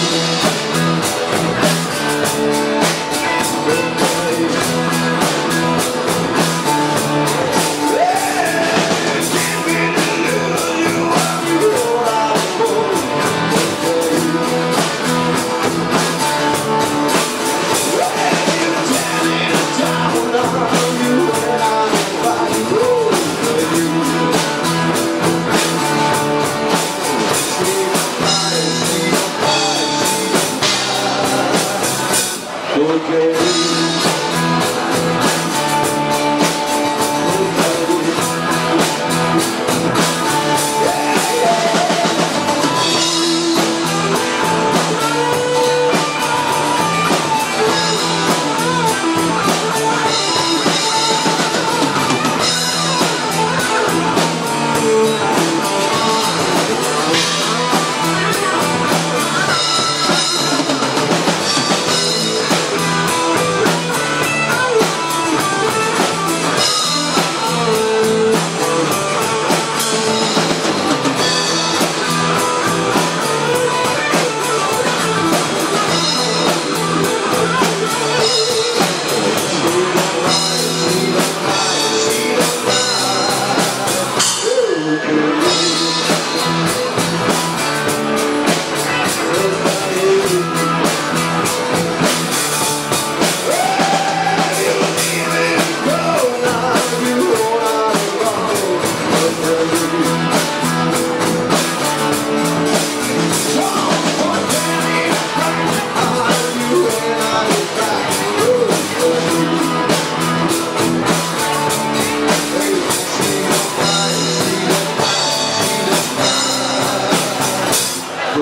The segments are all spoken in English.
Goodbye. away.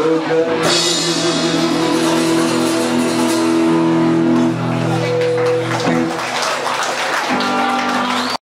good.